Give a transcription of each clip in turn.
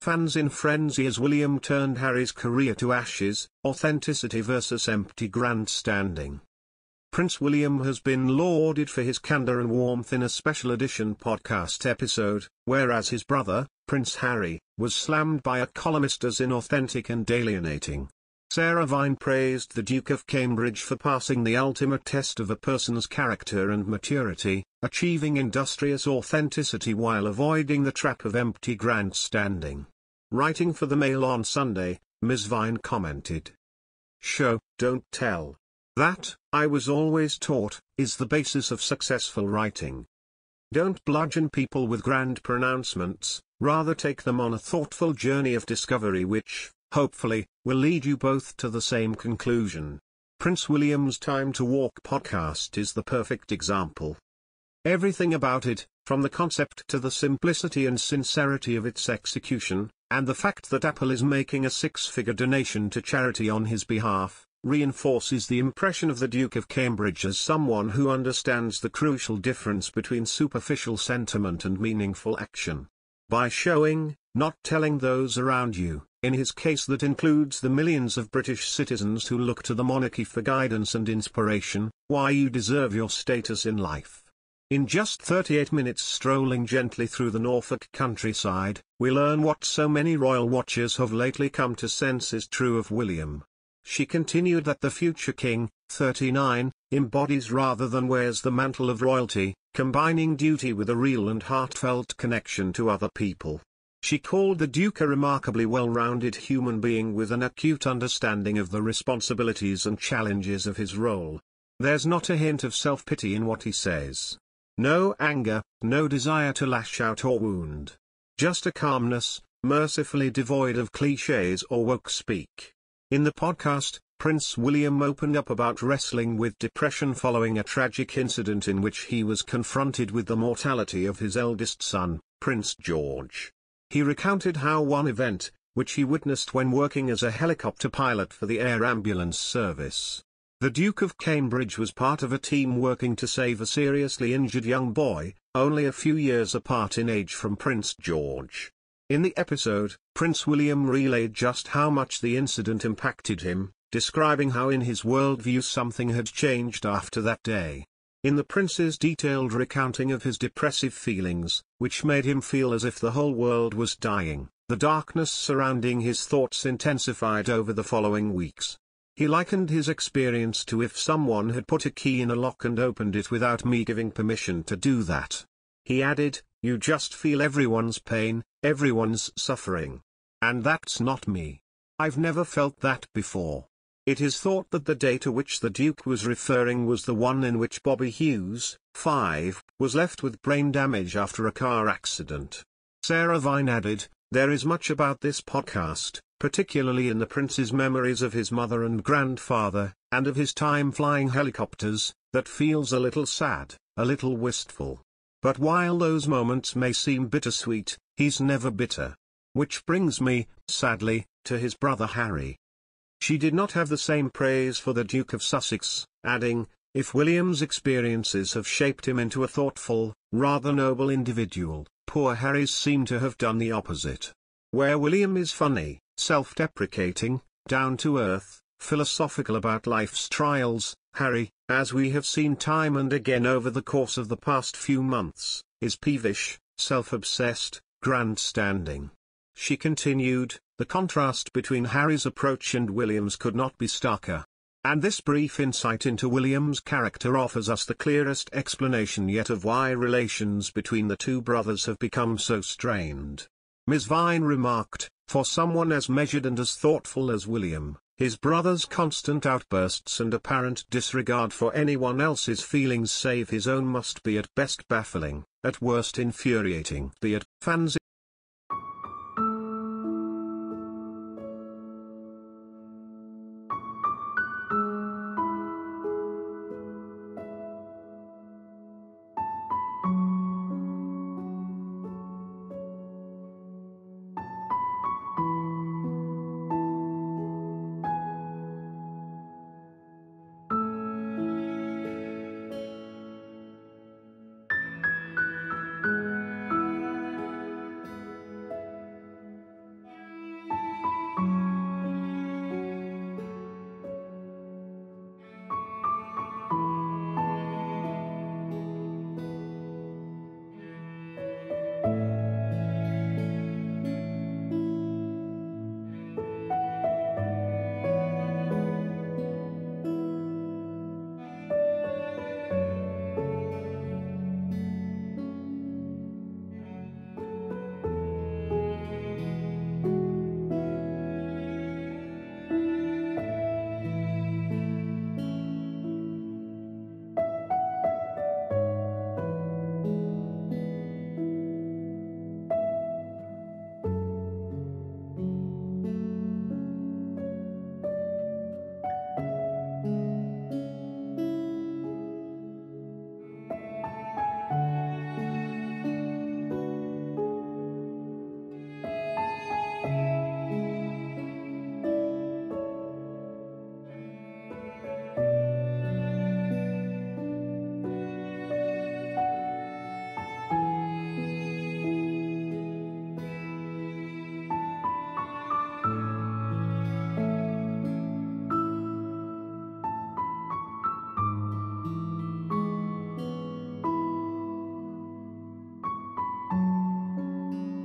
fans in frenzy as William turned Harry's career to ashes, authenticity versus empty grandstanding. Prince William has been lauded for his candor and warmth in a special edition podcast episode, whereas his brother, Prince Harry, was slammed by a columnist as inauthentic and alienating. Sarah Vine praised the Duke of Cambridge for passing the ultimate test of a person's character and maturity, achieving industrious authenticity while avoiding the trap of empty grandstanding. Writing for the Mail on Sunday, Ms. Vine commented, Show, don't tell. That, I was always taught, is the basis of successful writing. Don't bludgeon people with grand pronouncements, rather take them on a thoughtful journey of discovery which, hopefully, will lead you both to the same conclusion. Prince William's Time to Walk podcast is the perfect example. Everything about it, from the concept to the simplicity and sincerity of its execution, and the fact that Apple is making a six-figure donation to charity on his behalf, reinforces the impression of the Duke of Cambridge as someone who understands the crucial difference between superficial sentiment and meaningful action. By showing, not telling those around you, in his case that includes the millions of British citizens who look to the monarchy for guidance and inspiration, why you deserve your status in life. In just 38 minutes strolling gently through the Norfolk countryside, we learn what so many royal watchers have lately come to sense is true of William. She continued that the future king, 39, embodies rather than wears the mantle of royalty, combining duty with a real and heartfelt connection to other people. She called the Duke a remarkably well-rounded human being with an acute understanding of the responsibilities and challenges of his role. There's not a hint of self-pity in what he says. No anger, no desire to lash out or wound. Just a calmness, mercifully devoid of cliches or woke speak. In the podcast, Prince William opened up about wrestling with depression following a tragic incident in which he was confronted with the mortality of his eldest son, Prince George. He recounted how one event, which he witnessed when working as a helicopter pilot for the air ambulance service. The Duke of Cambridge was part of a team working to save a seriously injured young boy, only a few years apart in age from Prince George. In the episode, Prince William relayed just how much the incident impacted him, describing how in his worldview something had changed after that day. In the prince's detailed recounting of his depressive feelings, which made him feel as if the whole world was dying, the darkness surrounding his thoughts intensified over the following weeks. He likened his experience to if someone had put a key in a lock and opened it without me giving permission to do that. He added, you just feel everyone's pain, everyone's suffering. And that's not me. I've never felt that before. It is thought that the day to which the Duke was referring was the one in which Bobby Hughes, 5, was left with brain damage after a car accident. Sarah Vine added, There is much about this podcast, particularly in the prince's memories of his mother and grandfather, and of his time flying helicopters, that feels a little sad, a little wistful. But while those moments may seem bittersweet, he's never bitter. Which brings me, sadly, to his brother Harry. She did not have the same praise for the Duke of Sussex, adding, if William's experiences have shaped him into a thoughtful, rather noble individual, poor Harry's seem to have done the opposite. Where William is funny, self-deprecating, down to earth, philosophical about life's trials, Harry, as we have seen time and again over the course of the past few months, is peevish, self-obsessed, grandstanding. She continued, the contrast between Harry's approach and William's could not be starker. And this brief insight into William's character offers us the clearest explanation yet of why relations between the two brothers have become so strained. Ms. Vine remarked, for someone as measured and as thoughtful as William, his brother's constant outbursts and apparent disregard for anyone else's feelings save his own must be at best baffling, at worst infuriating. Be it fans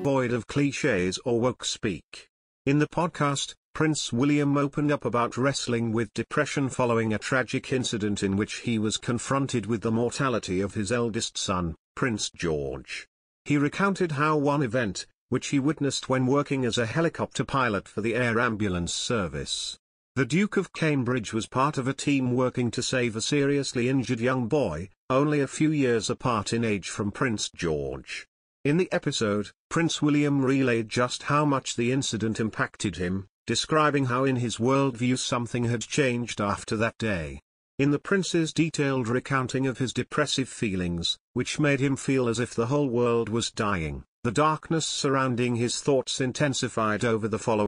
void of cliches or woke speak. In the podcast, Prince William opened up about wrestling with depression following a tragic incident in which he was confronted with the mortality of his eldest son, Prince George. He recounted how one event, which he witnessed when working as a helicopter pilot for the air ambulance service. The Duke of Cambridge was part of a team working to save a seriously injured young boy, only a few years apart in age from Prince George. In the episode, Prince William relayed just how much the incident impacted him, describing how in his worldview something had changed after that day. In the prince's detailed recounting of his depressive feelings, which made him feel as if the whole world was dying, the darkness surrounding his thoughts intensified over the following